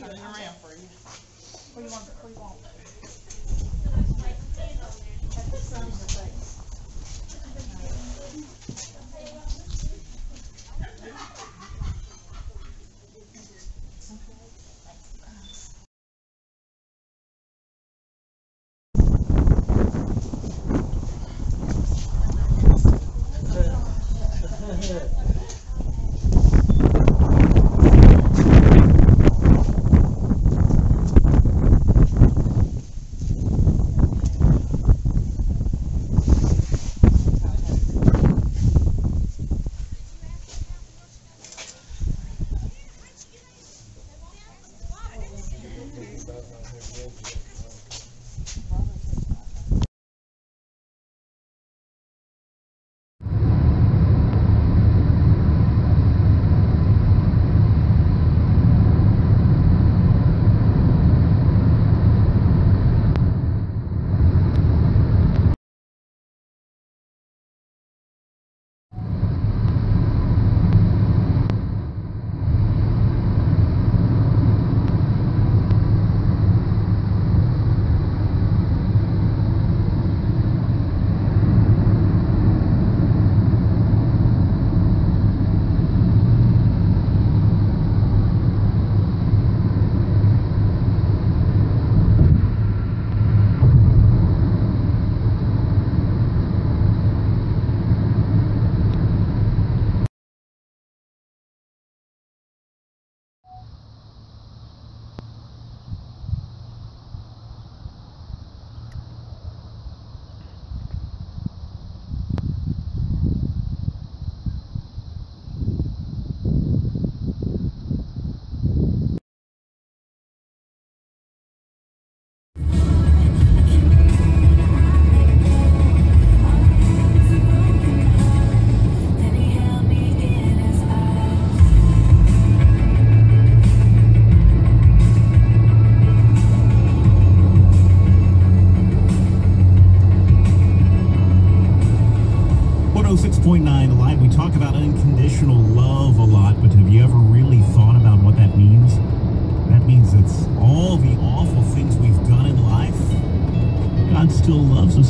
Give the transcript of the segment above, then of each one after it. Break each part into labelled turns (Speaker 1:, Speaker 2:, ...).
Speaker 1: keep around for you. What do you want? What do you want? That's the sun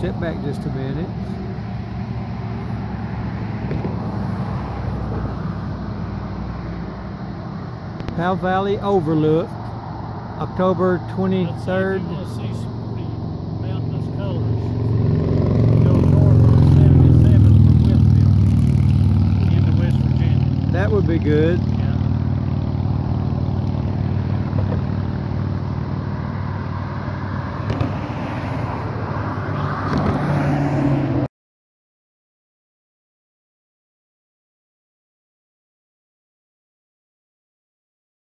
Speaker 2: Sit back just a minute. Powell Valley Overlook, October 23rd.
Speaker 3: You're gonna see some pretty mountainous colors. Go north on 77 from Wytheville into West Virginia.
Speaker 2: That would be good.